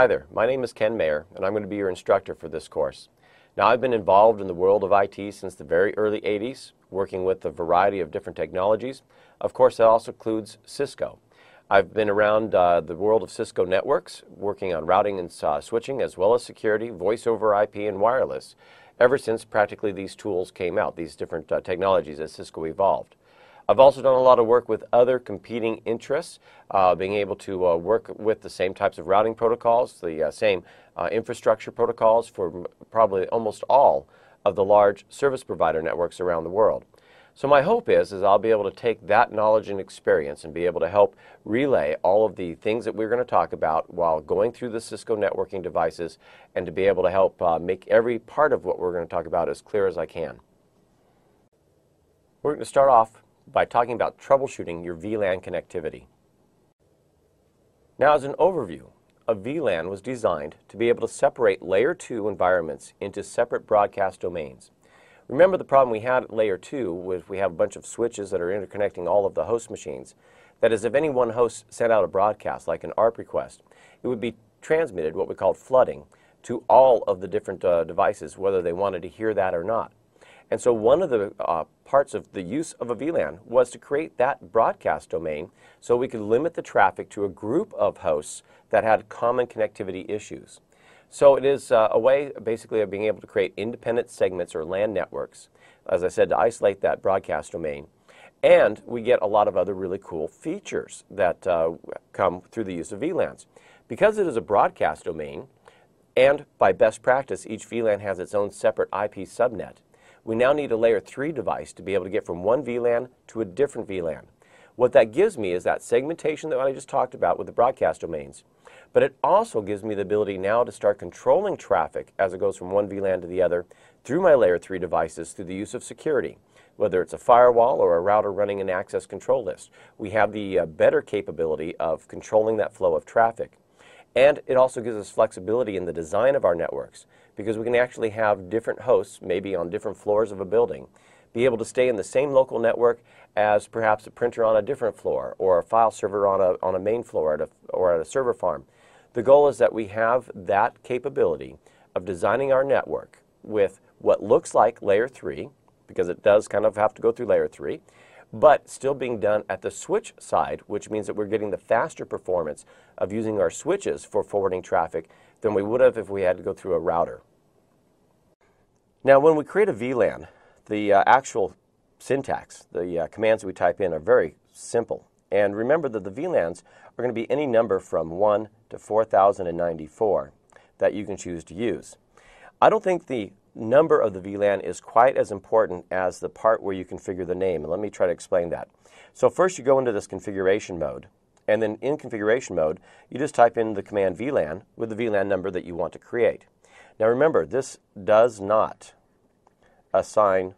Hi there, my name is Ken Mayer, and I'm going to be your instructor for this course. Now, I've been involved in the world of IT since the very early 80s, working with a variety of different technologies. Of course, that also includes Cisco. I've been around uh, the world of Cisco networks, working on routing and uh, switching, as well as security, voice over IP, and wireless, ever since practically these tools came out, these different uh, technologies as Cisco evolved. I've also done a lot of work with other competing interests, uh, being able to uh, work with the same types of routing protocols, the uh, same uh, infrastructure protocols for probably almost all of the large service provider networks around the world. So my hope is, is I'll be able to take that knowledge and experience and be able to help relay all of the things that we're going to talk about while going through the Cisco networking devices and to be able to help uh, make every part of what we're going to talk about as clear as I can. We're going to start off by talking about troubleshooting your VLAN connectivity. Now as an overview, a VLAN was designed to be able to separate layer 2 environments into separate broadcast domains. Remember the problem we had at layer 2 was we have a bunch of switches that are interconnecting all of the host machines. That is, if any one host sent out a broadcast, like an ARP request, it would be transmitted, what we call flooding, to all of the different uh, devices, whether they wanted to hear that or not. And so one of the uh, parts of the use of a VLAN was to create that broadcast domain so we could limit the traffic to a group of hosts that had common connectivity issues. So it is uh, a way basically of being able to create independent segments or LAN networks, as I said, to isolate that broadcast domain. And we get a lot of other really cool features that uh, come through the use of VLANs. Because it is a broadcast domain, and by best practice, each VLAN has its own separate IP subnet we now need a layer 3 device to be able to get from one VLAN to a different VLAN. What that gives me is that segmentation that I just talked about with the broadcast domains. But it also gives me the ability now to start controlling traffic as it goes from one VLAN to the other through my layer 3 devices through the use of security. Whether it's a firewall or a router running an access control list, we have the uh, better capability of controlling that flow of traffic. And it also gives us flexibility in the design of our networks because we can actually have different hosts, maybe on different floors of a building, be able to stay in the same local network as perhaps a printer on a different floor or a file server on a, on a main floor at a, or at a server farm. The goal is that we have that capability of designing our network with what looks like layer 3, because it does kind of have to go through layer 3, but still being done at the switch side, which means that we're getting the faster performance of using our switches for forwarding traffic than we would have if we had to go through a router. Now, when we create a VLAN, the uh, actual syntax, the uh, commands we type in are very simple. And remember that the VLANs are going to be any number from 1 to 4094 that you can choose to use. I don't think the number of the VLAN is quite as important as the part where you configure the name. And let me try to explain that. So first you go into this configuration mode. And then in configuration mode, you just type in the command VLAN with the VLAN number that you want to create. Now remember, this does not assign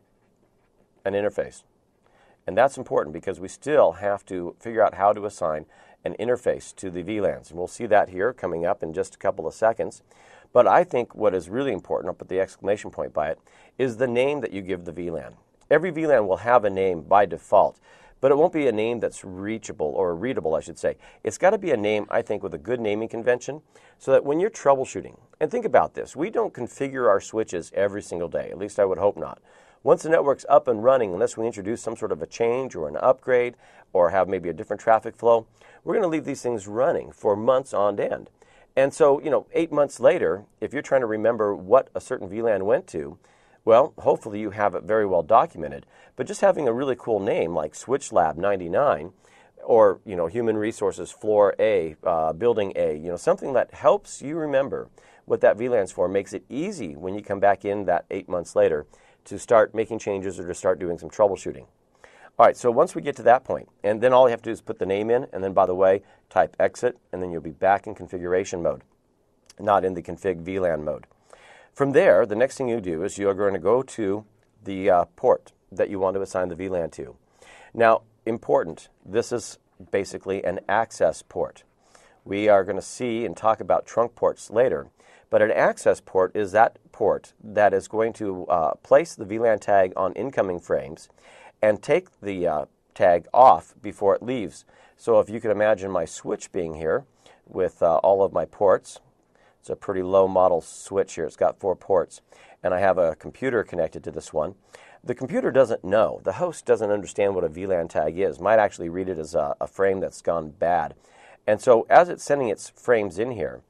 an interface. And that's important because we still have to figure out how to assign an interface to the VLANs. And we'll see that here coming up in just a couple of seconds. But I think what is really important, I'll put the exclamation point by it, is the name that you give the VLAN. Every VLAN will have a name by default but it won't be a name that's reachable or readable, I should say. It's got to be a name, I think, with a good naming convention so that when you're troubleshooting, and think about this, we don't configure our switches every single day, at least I would hope not. Once the network's up and running, unless we introduce some sort of a change or an upgrade or have maybe a different traffic flow, we're going to leave these things running for months on end. And so, you know, eight months later, if you're trying to remember what a certain VLAN went to, well, hopefully you have it very well documented. But just having a really cool name like Switch Lab 99 or, you know, Human Resources Floor A, uh, Building A, you know, something that helps you remember what that VLAN's for makes it easy when you come back in that eight months later to start making changes or to start doing some troubleshooting. All right, so once we get to that point, and then all you have to do is put the name in, and then, by the way, type exit, and then you'll be back in configuration mode, not in the config VLAN mode. From there, the next thing you do is you're going to go to the uh, port that you want to assign the VLAN to. Now, important, this is basically an access port. We are going to see and talk about trunk ports later, but an access port is that port that is going to uh, place the VLAN tag on incoming frames and take the uh, tag off before it leaves. So if you can imagine my switch being here with uh, all of my ports, It's a pretty low model switch here. It's got four ports. And I have a computer connected to this one. The computer doesn't know. The host doesn't understand what a VLAN tag is. Might actually read it as a, a frame that's gone bad. And so as it's sending its frames in here,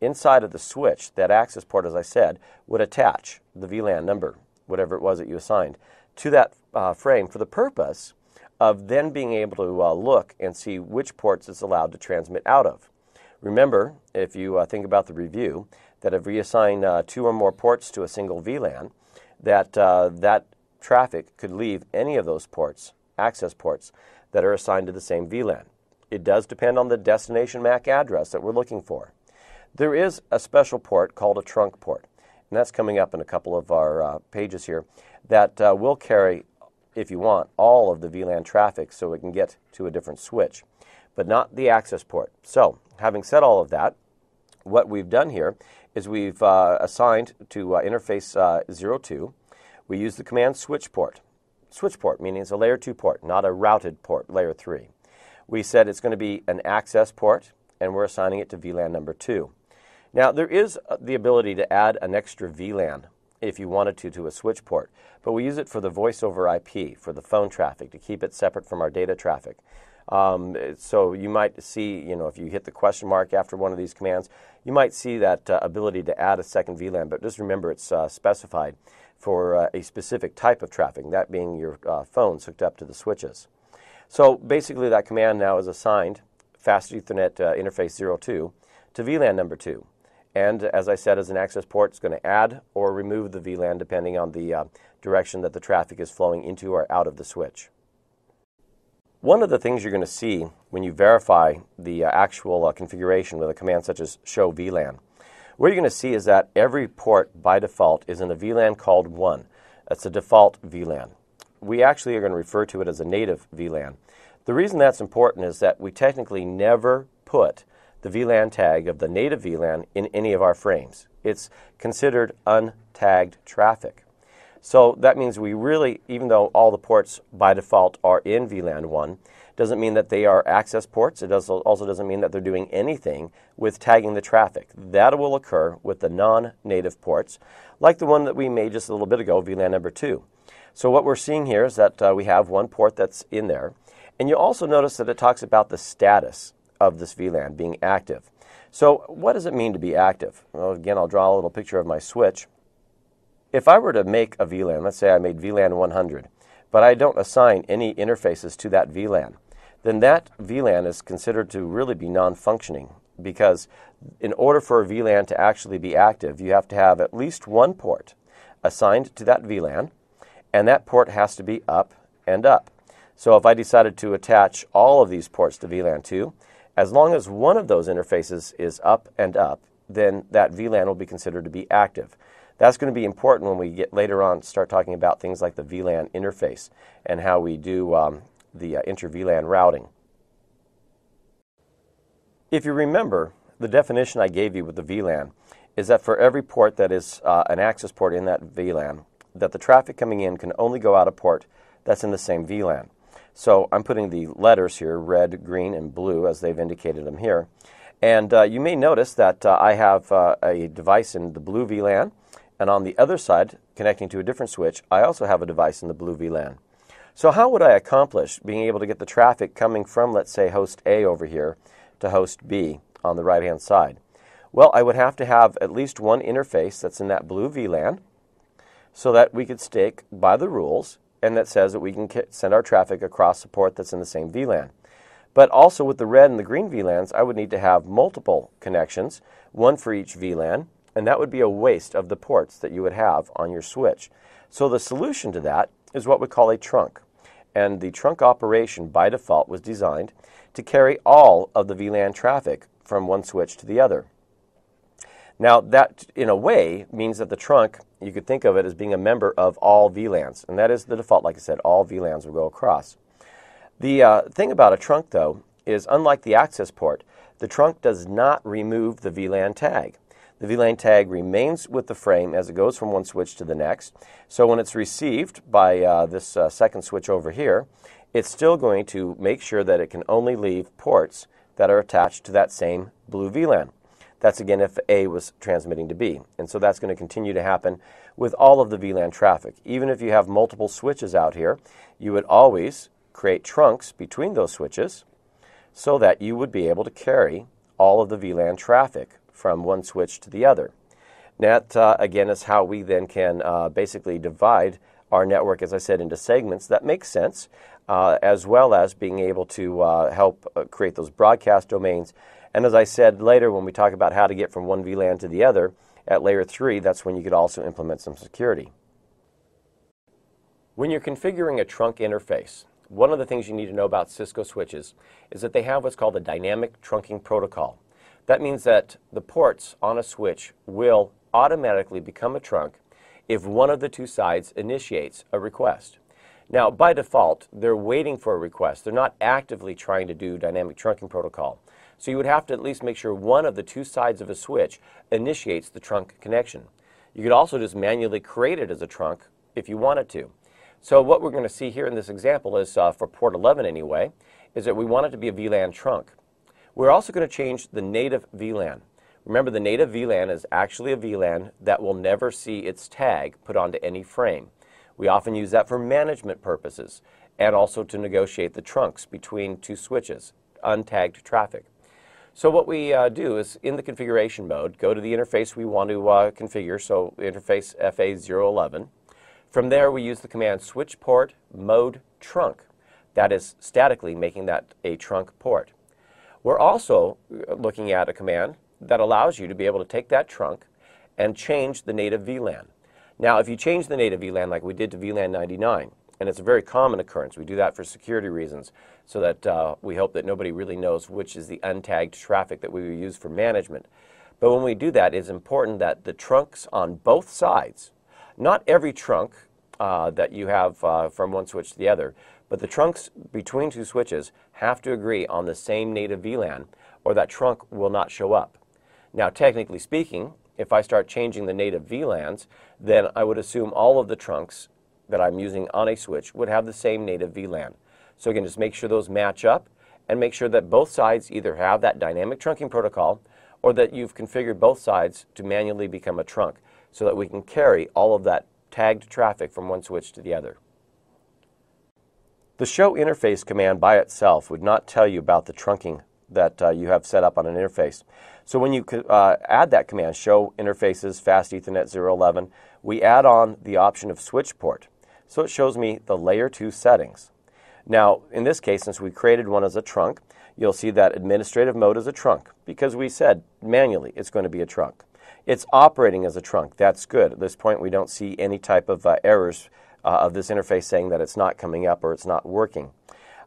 inside of the switch, that access port, as I said, would attach the VLAN number, whatever it was that you assigned, to that uh, frame for the purpose of then being able to uh, look and see which ports it's allowed to transmit out of. Remember, if you uh, think about the review, that if we assign uh, two or more ports to a single VLAN, that uh, that traffic could leave any of those ports, access ports, that are assigned to the same VLAN. It does depend on the destination MAC address that we're looking for. There is a special port called a trunk port, and that's coming up in a couple of our uh, pages here, that uh, will carry if you want, all of the VLAN traffic so it can get to a different switch, but not the access port. So, having said all of that, what we've done here is we've uh, assigned to uh, interface uh, 02, we use the command switch port. Switch port meaning it's a layer 2 port, not a routed port, layer 3. We said it's going to be an access port, and we're assigning it to VLAN number 2. Now, there is uh, the ability to add an extra VLAN if you wanted to to a switch port. But we use it for the voice over IP, for the phone traffic, to keep it separate from our data traffic. Um, so you might see, you know, if you hit the question mark after one of these commands, you might see that uh, ability to add a second VLAN. But just remember it's uh, specified for uh, a specific type of traffic, that being your uh, phones hooked up to the switches. So basically that command now is assigned Fast Ethernet uh, interface 02 to VLAN number 2. And as I said, as an access port, it's going to add or remove the VLAN depending on the uh, direction that the traffic is flowing into or out of the switch. One of the things you're going to see when you verify the uh, actual uh, configuration with a command such as show VLAN, what you're going to see is that every port by default is in a VLAN called 1. That's a default VLAN. We actually are going to refer to it as a native VLAN. The reason that's important is that we technically never put the VLAN tag of the native VLAN in any of our frames. It's considered untagged traffic. So that means we really, even though all the ports by default are in VLAN 1, doesn't mean that they are access ports. It also doesn't mean that they're doing anything with tagging the traffic. That will occur with the non-native ports, like the one that we made just a little bit ago, VLAN number 2. So what we're seeing here is that uh, we have one port that's in there. And you also notice that it talks about the status of this VLAN being active. So what does it mean to be active? Well, again, I'll draw a little picture of my switch. If I were to make a VLAN, let's say I made VLAN 100, but I don't assign any interfaces to that VLAN, then that VLAN is considered to really be non-functioning because in order for a VLAN to actually be active, you have to have at least one port assigned to that VLAN, and that port has to be up and up. So if I decided to attach all of these ports to VLAN 2, as long as one of those interfaces is up and up, then that VLAN will be considered to be active. That's going to be important when we get later on start talking about things like the VLAN interface and how we do um, the uh, inter-VLAN routing. If you remember, the definition I gave you with the VLAN is that for every port that is uh, an access port in that VLAN, that the traffic coming in can only go out a port that's in the same VLAN. So I'm putting the letters here, red, green, and blue, as they've indicated them here. And uh, you may notice that uh, I have uh, a device in the blue VLAN, and on the other side, connecting to a different switch, I also have a device in the blue VLAN. So how would I accomplish being able to get the traffic coming from, let's say, host A over here to host B on the right-hand side? Well, I would have to have at least one interface that's in that blue VLAN so that we could stick by the rules and that says that we can send our traffic across the port that's in the same VLAN. But also with the red and the green VLANs, I would need to have multiple connections, one for each VLAN, and that would be a waste of the ports that you would have on your switch. So the solution to that is what we call a trunk. And the trunk operation by default was designed to carry all of the VLAN traffic from one switch to the other. Now, that in a way means that the trunk, you could think of it as being a member of all VLANs, and that is the default, like I said, all VLANs will go across. The uh, thing about a trunk, though, is unlike the access port, the trunk does not remove the VLAN tag. The VLAN tag remains with the frame as it goes from one switch to the next. So when it's received by uh, this uh, second switch over here, it's still going to make sure that it can only leave ports that are attached to that same blue VLAN. That's again if A was transmitting to B. And so that's going to continue to happen with all of the VLAN traffic. Even if you have multiple switches out here, you would always create trunks between those switches so that you would be able to carry all of the VLAN traffic from one switch to the other. That, uh, again, is how we then can uh, basically divide our network, as I said, into segments that make sense, uh, as well as being able to uh, help uh, create those broadcast domains. And as I said later, when we talk about how to get from one VLAN to the other, at layer 3, that's when you could also implement some security. When you're configuring a trunk interface, one of the things you need to know about Cisco switches is that they have what's called a dynamic trunking protocol. That means that the ports on a switch will automatically become a trunk if one of the two sides initiates a request. Now, by default, they're waiting for a request. They're not actively trying to do dynamic trunking protocol. So you would have to at least make sure one of the two sides of a switch initiates the trunk connection. You could also just manually create it as a trunk if you wanted to. So what we're going to see here in this example is, uh, for port 11 anyway, is that we want it to be a VLAN trunk. We're also going to change the native VLAN. Remember, the native VLAN is actually a VLAN that will never see its tag put onto any frame. We often use that for management purposes and also to negotiate the trunks between two switches, untagged traffic. So what we uh, do is in the configuration mode, go to the interface we want to uh, configure, so interface FA011. From there, we use the command switch port mode trunk. That is statically making that a trunk port. We're also uh, looking at a command that allows you to be able to take that trunk and change the native VLAN. Now, if you change the native VLAN like we did to VLAN 99, and it's a very common occurrence, we do that for security reasons so that uh, we hope that nobody really knows which is the untagged traffic that we use for management. But when we do that, it's important that the trunks on both sides, not every trunk uh, that you have uh, from one switch to the other, but the trunks between two switches have to agree on the same native VLAN or that trunk will not show up. Now, technically speaking, if I start changing the native VLANs, then I would assume all of the trunks that I'm using on a switch would have the same native VLAN. So again, just make sure those match up and make sure that both sides either have that dynamic trunking protocol or that you've configured both sides to manually become a trunk so that we can carry all of that tagged traffic from one switch to the other. The show interface command by itself would not tell you about the trunking that uh, you have set up on an interface. So when you uh, add that command, show interfaces fast Ethernet 011, we add on the option of switch port. So it shows me the layer 2 settings. Now, in this case, since we created one as a trunk, you'll see that administrative mode is a trunk because we said manually it's going to be a trunk. It's operating as a trunk. That's good. At this point, we don't see any type of uh, errors uh, of this interface saying that it's not coming up or it's not working.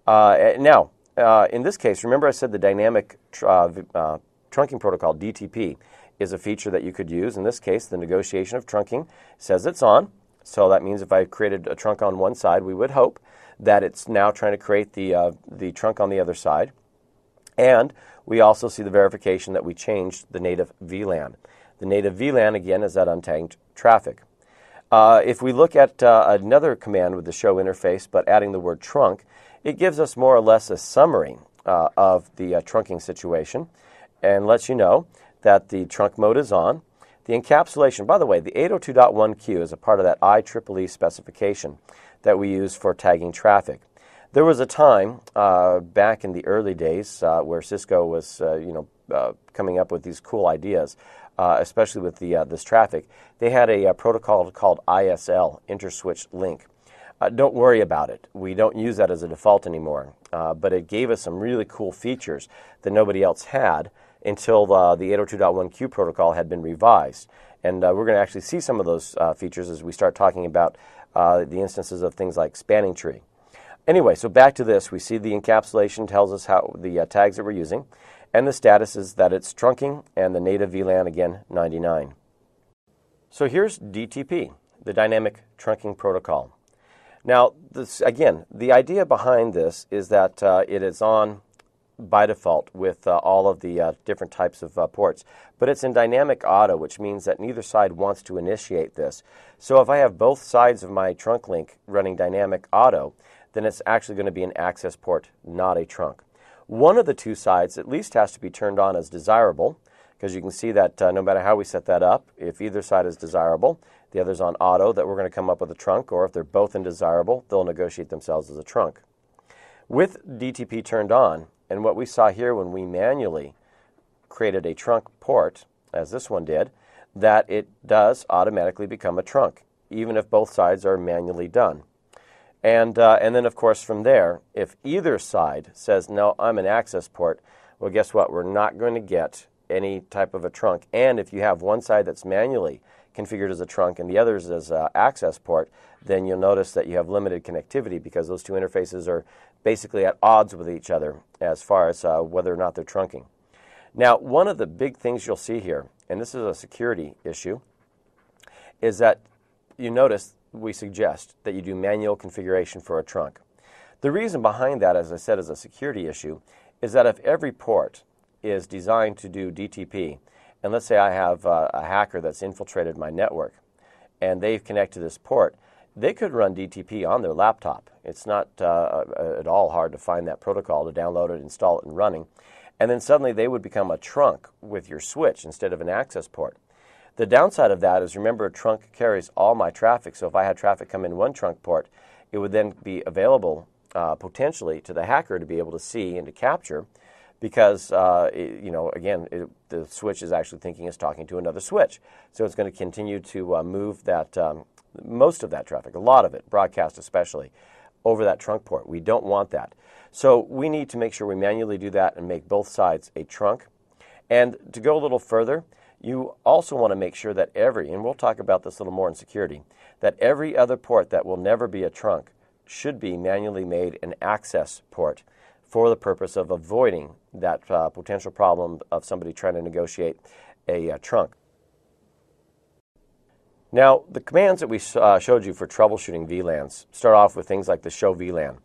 Uh, now, uh, in this case, remember I said the dynamic tr uh, uh, trunking protocol, DTP, is a feature that you could use. In this case, the negotiation of trunking says it's on. So that means if I created a trunk on one side, we would hope that it's now trying to create the, uh, the trunk on the other side. And we also see the verification that we changed the native VLAN. The native VLAN, again, is that untagged traffic. Uh, if we look at uh, another command with the show interface, but adding the word trunk, it gives us more or less a summary uh, of the uh, trunking situation and lets you know that the trunk mode is on. The encapsulation, by the way, the 802.1q is a part of that IEEE specification that we use for tagging traffic. There was a time uh, back in the early days uh, where Cisco was, uh, you know, uh, coming up with these cool ideas, uh, especially with the, uh, this traffic. They had a, protocol called ISL, Interswitch Link. Don't worry about it. We don't use that as a default anymore. But it gave us some really cool features that nobody else had until uh, the 802.1q protocol had been revised. And uh, we're going to actually see some of those uh, features as we start talking about uh, the instances of things like spanning tree. Anyway, so back to this. We see the encapsulation tells us how the tags that we're using. And the status is that it's trunking and the native VLAN, again, 99. So here's DTP, the Dynamic Trunking Protocol. Now, this, again, the idea behind this is that uh, it is on by default with uh, all of the uh, different types of uh, ports, but it's in dynamic auto, which means that neither side wants to initiate this. So if I have both sides of my trunk link running dynamic auto, then it's actually going to be an access port, not a trunk. One of the two sides at least has to be turned on as desirable, because you can see that uh, no matter how we set that up, if either side is desirable, the other's on auto, that we're going to come up with a trunk, or if they're both indesirable, they'll negotiate themselves as a trunk. With DTP turned on, and what we saw here when we manually created a trunk port, as this one did, that it does automatically become a trunk, even if both sides are manually done. And, uh, and then, of course, from there, if either side says, no, I'm an access port, well, guess what? We're not going to get any type of a trunk. And if you have one side that's manually configured as a trunk and the other is as an access port, then you'll notice that you have limited connectivity because those two interfaces are basically at odds with each other as far as uh, whether or not they're trunking. Now, one of the big things you'll see here, and this is a security issue, is that you notice we suggest that you do manual configuration for a trunk. The reason behind that, as I said, is a security issue, is that if every port is designed to do DTP, and let's say I have uh, a hacker that's infiltrated my network, and they've connected this port, they could run DTP on their laptop. It's not uh, at all hard to find that protocol to download it, install it, and running. And then suddenly they would become a trunk with your switch instead of an access port. The downside of that is remember, a trunk carries all my traffic. So if I had traffic come in one trunk port, it would then be available uh, potentially to the hacker to be able to see and to capture because, uh, it, you know, again, it, the switch is actually thinking it's talking to another switch. So it's going to continue to uh, move that, um, most of that traffic, a lot of it, broadcast especially, over that trunk port. We don't want that. So we need to make sure we manually do that and make both sides a trunk. And to go a little further, you also want to make sure that every, and we'll talk about this a little more in security, that every other port that will never be a trunk should be manually made an access port for the purpose of avoiding that uh, potential problem of somebody trying to negotiate a uh, trunk. Now, the commands that we uh, showed you for troubleshooting VLANs start off with things like the show VLAN.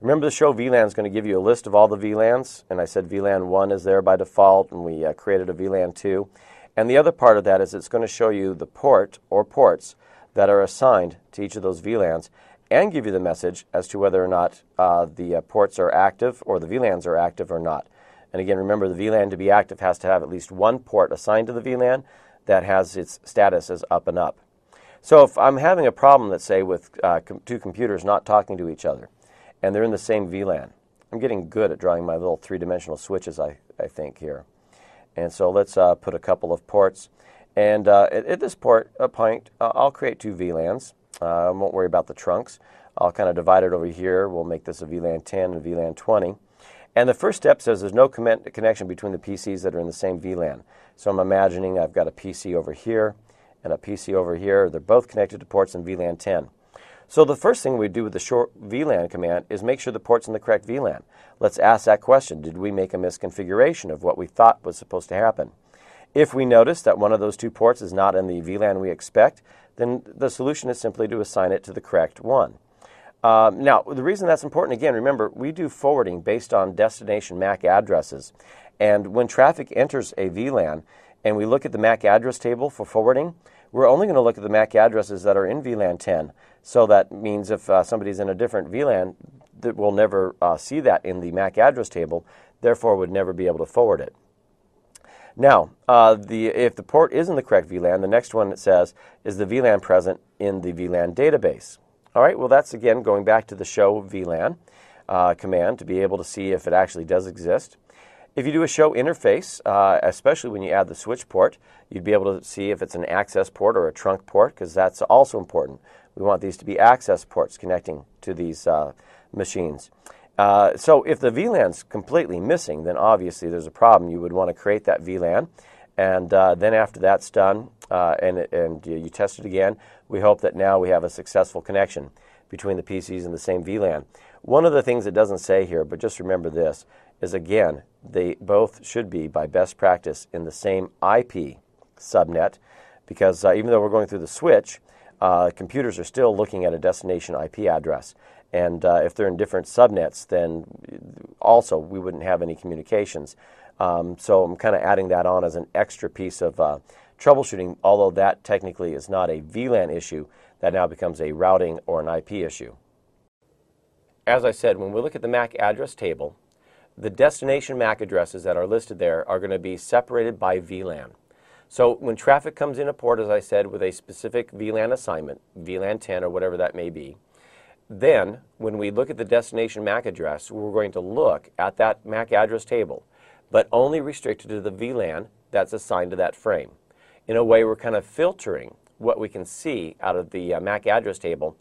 Remember, the show VLAN is going to give you a list of all the VLANs, and I said VLAN 1 is there by default, and we uh, created a VLAN 2. And the other part of that is it's going to show you the port or ports that are assigned to each of those VLANs and give you the message as to whether or not uh, the uh, ports are active or the VLANs are active or not. And again, remember the VLAN to be active has to have at least one port assigned to the VLAN that has its status as up and up. So if I'm having a problem, let's say, with uh, com two computers not talking to each other, and they're in the same VLAN, I'm getting good at drawing my little three-dimensional switches, I, I think, here. And so let's uh, put a couple of ports. And uh, at, at, this port point, uh, I'll create two VLANs. Uh, I won't worry about the trunks. I'll kind of divide it over here. We'll make this a VLAN 10 and VLAN 20. And the first step says there's no connection between the PCs that are in the same VLAN. So I'm imagining I've got a PC over here and a PC over here. They're both connected to ports in VLAN 10. So the first thing we do with the short VLAN command is make sure the port's in the correct VLAN. Let's ask that question. Did we make a misconfiguration of what we thought was supposed to happen? If we notice that one of those two ports is not in the VLAN we expect, then the solution is simply to assign it to the correct one. Um, now, the reason that's important, again, remember, we do forwarding based on destination MAC addresses. And when traffic enters a VLAN and we look at the MAC address table for forwarding, we're only going to look at the MAC addresses that are in VLAN 10. So that means if uh, somebody's in a different VLAN, that we'll never uh, see that in the MAC address table, therefore would never be able to forward it. Now, uh, the, if the port is in the correct VLAN, the next one it says is the VLAN present in the VLAN database. All right, well that's again going back to the show VLAN uh, command to be able to see if it actually does exist. If you do a show interface, uh, especially when you add the switch port, you'd be able to see if it's an access port or a trunk port because that's also important. We want these to be access ports connecting to these uh, machines. Uh, so if the VLAN's completely missing, then obviously there's a problem. You would want to create that VLAN. And uh, then after that's done uh, and, and you test it again, we hope that now we have a successful connection between the PCs and the same VLAN. One of the things it doesn't say here, but just remember this, is again, they both should be, by best practice, in the same IP subnet because uh, even though we're going through the switch, uh, computers are still looking at a destination IP address. And uh, if they're in different subnets, then also we wouldn't have any communications. Um, so I'm kind of adding that on as an extra piece of uh, troubleshooting, although that technically is not a VLAN issue, that now becomes a routing or an IP issue. As I said, when we look at the MAC address table, the destination MAC addresses that are listed there are going to be separated by VLAN. So when traffic comes in a port, as I said, with a specific VLAN assignment, VLAN 10 or whatever that may be, then when we look at the destination MAC address, we're going to look at that MAC address table, but only restricted to the VLAN that's assigned to that frame. In a way, we're kind of filtering what we can see out of the uh, MAC address table,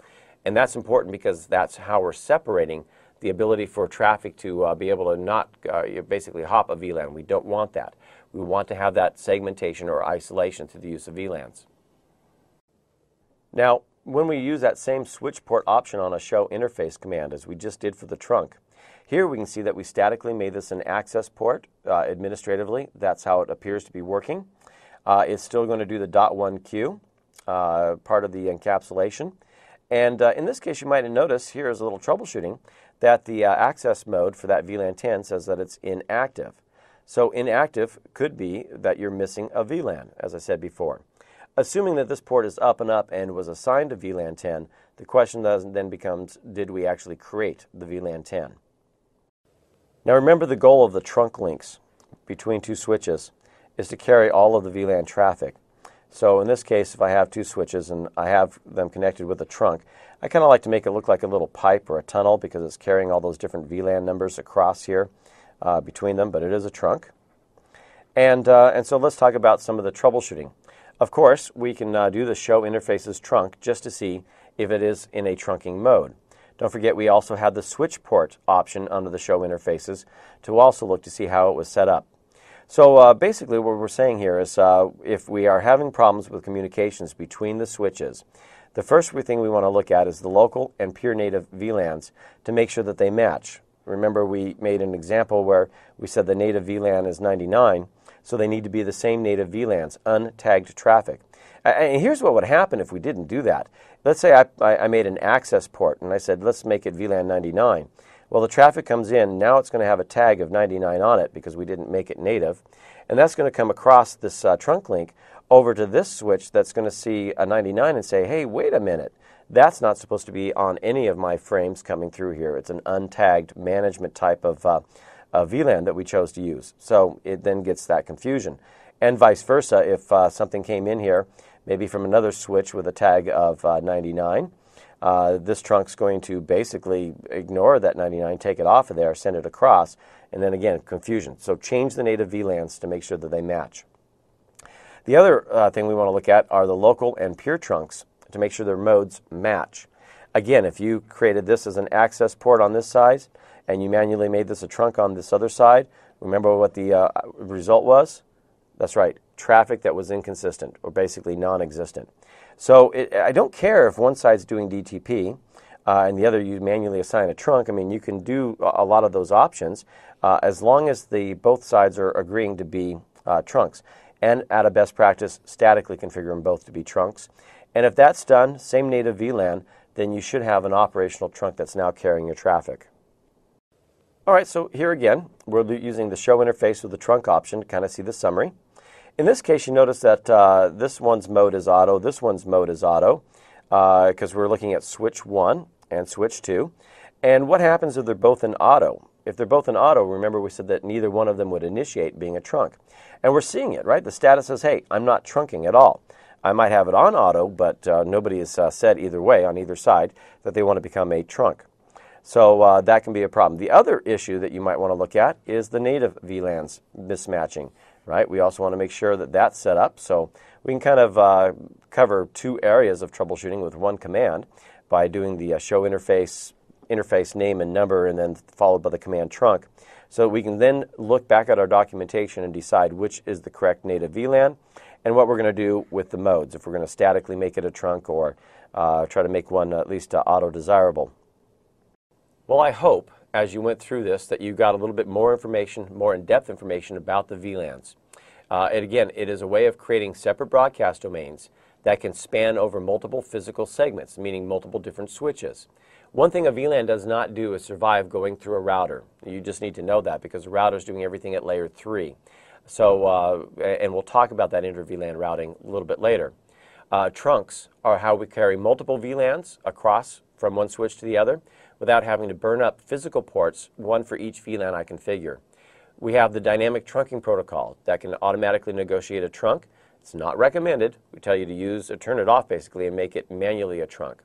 and that's important because that's how we're separating the ability for traffic to uh, be able to not uh, basically hop a VLAN. We don't want that. We want to have that segmentation or isolation through the use of VLANs. Now, when we use that same switch port option on a show interface command as we just did for the trunk, here we can see that we statically made this an access port uh, administratively. That's how it appears to be working. Uh, it's still going to do the dot one Q, uh, part of the encapsulation. And uh, in this case, you might notice here is a little troubleshooting that the uh, access mode for that VLAN 10 says that it's inactive. So inactive could be that you're missing a VLAN, as I said before. Assuming that this port is up and up and was assigned to VLAN 10, the question then becomes, did we actually create the VLAN 10? Now remember the goal of the trunk links between two switches is to carry all of the VLAN traffic. So in this case, if I have two switches and I have them connected with a trunk, I kind of like to make it look like a little pipe or a tunnel because it's carrying all those different VLAN numbers across here uh, between them, but it is a trunk. And, uh, and so let's talk about some of the troubleshooting. Of course, we can uh, do the show interfaces trunk just to see if it is in a trunking mode. Don't forget we also had the switch port option under the show interfaces to also look to see how it was set up. So uh, basically what we're saying here is uh, if we are having problems with communications between the switches, the first thing we want to look at is the local and peer native VLANs to make sure that they match. Remember, we made an example where we said the native VLAN is 99, so they need to be the same native VLANs, untagged traffic. And here's what would happen if we didn't do that. Let's say I, I made an access port and I said, let's make it VLAN 99. Well, the traffic comes in, now it's going to have a tag of 99 on it because we didn't make it native. And that's going to come across this uh, trunk link over to this switch that's going to see a 99 and say, hey, wait a minute. That's not supposed to be on any of my frames coming through here. It's an untagged management type of uh, uh, VLAN that we chose to use. So it then gets that confusion. And vice versa, if uh, something came in here, maybe from another switch with a tag of uh, 99, uh, this trunk's going to basically ignore that 99, take it off of there, send it across, and then again, confusion. So change the native VLANs to make sure that they match. The other uh, thing we want to look at are the local and peer trunks to make sure their modes match. Again, if you created this as an access port on this side and you manually made this a trunk on this other side, remember what the uh, result was? That's right, traffic that was inconsistent or basically non existent. So it, I don't care if one side's doing DTP uh, and the other you manually assign a trunk. I mean, you can do a lot of those options uh, as long as the both sides are agreeing to be uh, trunks. And at a best practice, statically configure them both to be trunks. And if that's done, same native VLAN, then you should have an operational trunk that's now carrying your traffic. All right, so here again, we're using the show interface with the trunk option to kind of see the summary. In this case, you notice that uh, this one's mode is auto, this one's mode is auto, because uh, we're looking at switch 1 and switch 2. And what happens if they're both in auto? If they're both in auto, remember we said that neither one of them would initiate being a trunk. And we're seeing it, right? The status says, hey, I'm not trunking at all. I might have it on auto, but uh, nobody has uh, said either way on either side that they want to become a trunk. So uh, that can be a problem. The other issue that you might want to look at is the native VLANs mismatching, right? We also want to make sure that that's set up. So we can kind of uh, cover two areas of troubleshooting with one command by doing the uh, show interface, interface name and number, and then followed by the command trunk. So we can then look back at our documentation and decide which is the correct native VLAN and what we're going to do with the modes, if we're going to statically make it a trunk or uh, try to make one at least uh, auto-desirable. Well, I hope as you went through this that you got a little bit more information, more in-depth information about the VLANs. Uh, and again, it is a way of creating separate broadcast domains that can span over multiple physical segments, meaning multiple different switches. One thing a VLAN does not do is survive going through a router. You just need to know that because the router is doing everything at layer 3. So, uh, and we'll talk about that inter-VLAN routing a little bit later. Uh, trunks are how we carry multiple VLANs across from one switch to the other. Without having to burn up physical ports, one for each VLAN I configure. We have the dynamic trunking protocol that can automatically negotiate a trunk. It's not recommended. We tell you to use or turn it off basically and make it manually a trunk.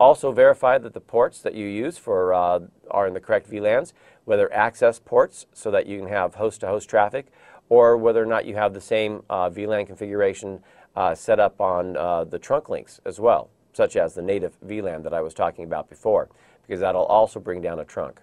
Also verify that the ports that you use for uh, are in the correct VLANs, whether access ports so that you can have host-to-host -host traffic, or whether or not you have the same uh, VLAN configuration uh, set up on uh, the trunk links as well, such as the native VLAN that I was talking about before, because that'll also bring down a trunk.